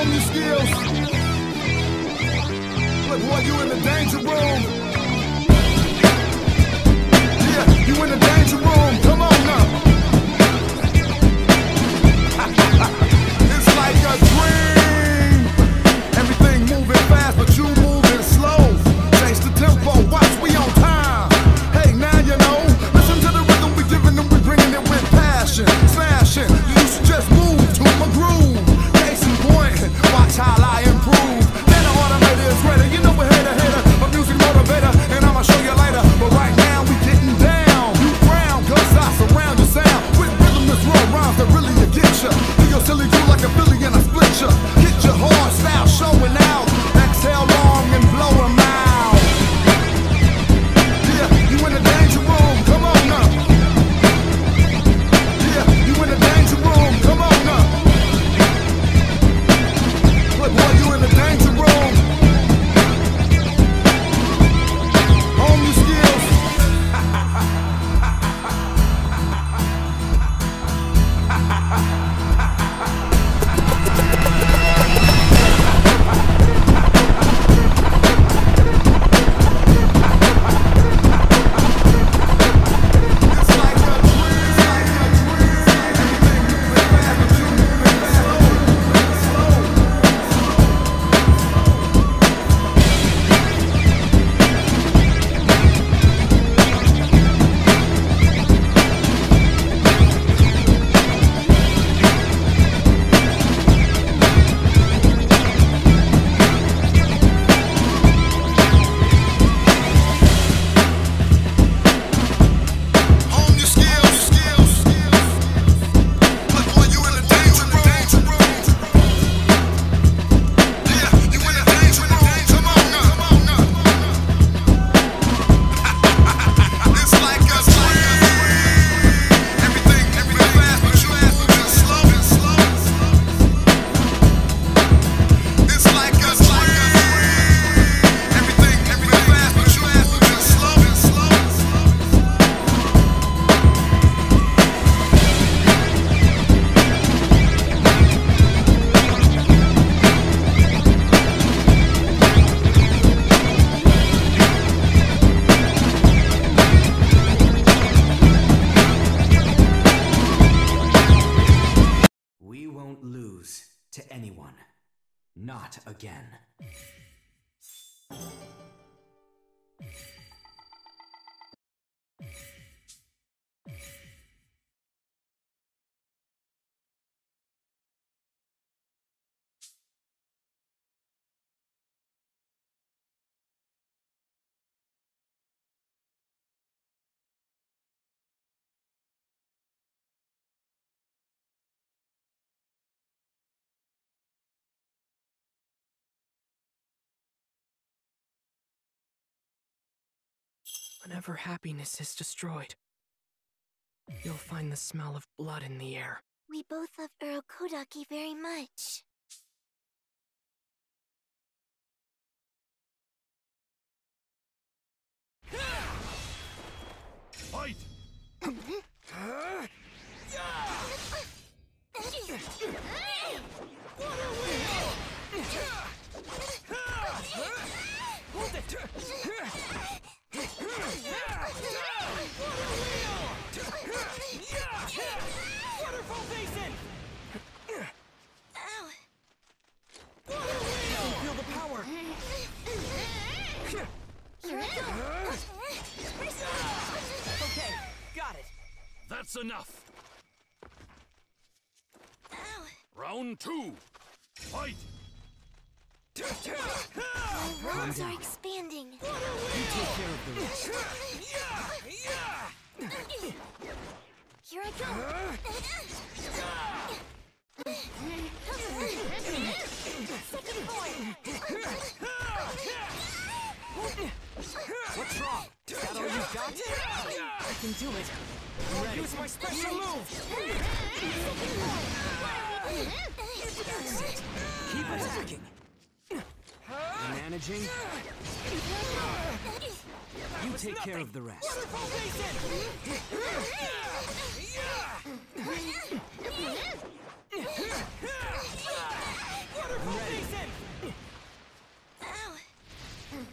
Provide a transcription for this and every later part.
hone your skills. Look, boy, you in the danger room. Yeah, you in the danger room. lose to anyone. Not again. Whenever happiness is destroyed, you'll find the smell of blood in the air. We both love Urokodaki very much. Fight! Okay, got it. That's enough. Ow. Round two. Fight. The rounds are expanding. You take care of the. Here I go. Second floor. I can do it. I'm ready. Use my special move. Keep attacking. Managing. You take nothing. care of the rest.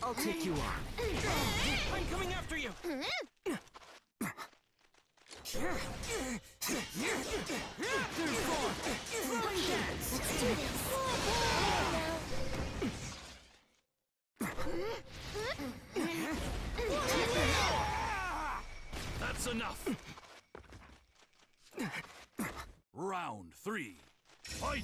I'll take you on. I'm coming after you! Let's do this. That's enough. Round three. Fight!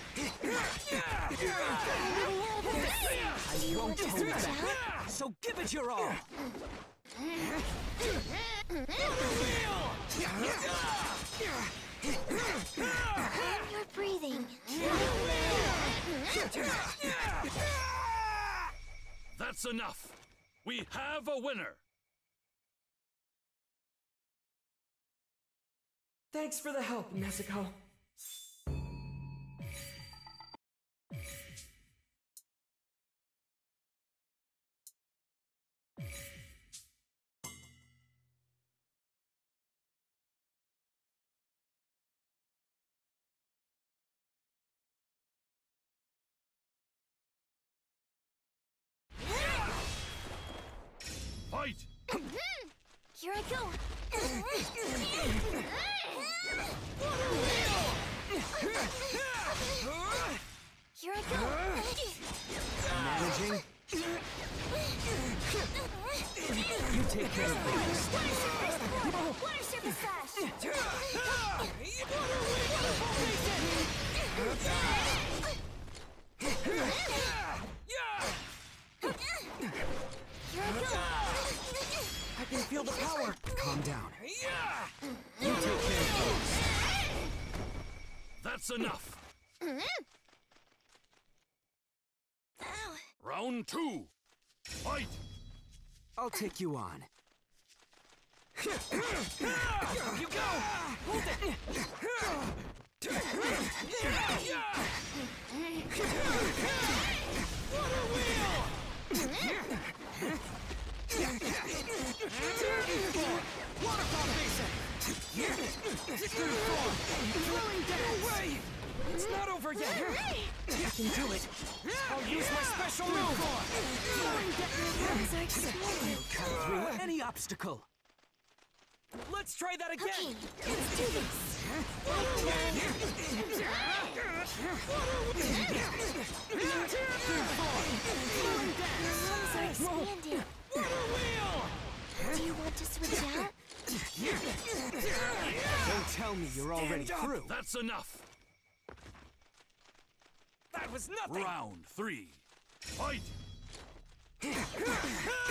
I won't hold back. So give it your all. On your breathing. That's enough. We have a winner. Thanks for the help, Nezuko. Fight! Here I go. Here I go. Managing? You take care of the rest. Water surface slash. Here That's enough. Ow. Round two. Fight! I'll take you on. You go! Hold it! Flowing down! Wait! It's not over yet! I can do it! I'll use my special move! Lungs are expanding. Through any obstacle. Let's try that again! Okay, let's do this. Do you want to switch out? Don't tell me you're already up. through. That's enough. That was nothing! Round three. Fight!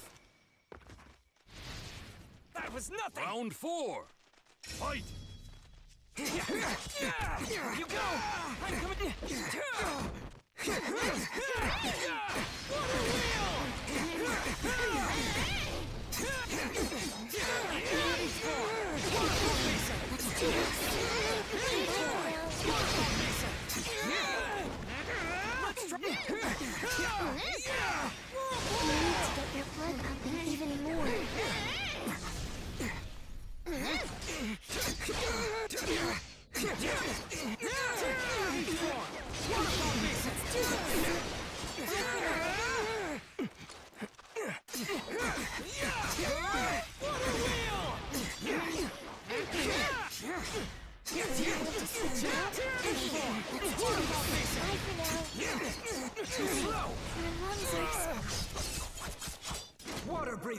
That was nothing! Round four. Fight! You go! I'm coming! Let's try! You need to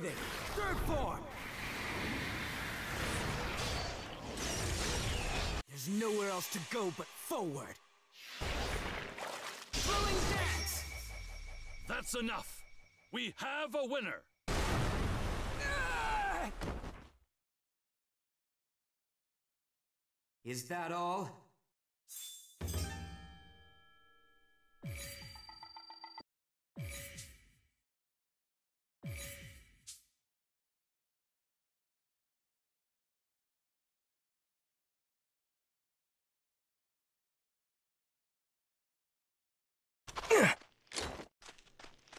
everything! Third form! There's nowhere else to go but forward! Thrilling dance! That's enough. We have a winner. Ah! Is that all?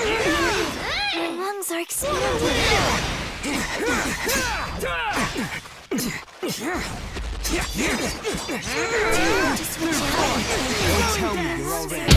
Your lungs are out. Don't tell me you're already.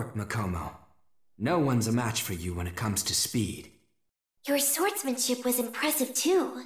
Work, Makomo. No one's a match for you when it comes to speed. Your swordsmanship was impressive too.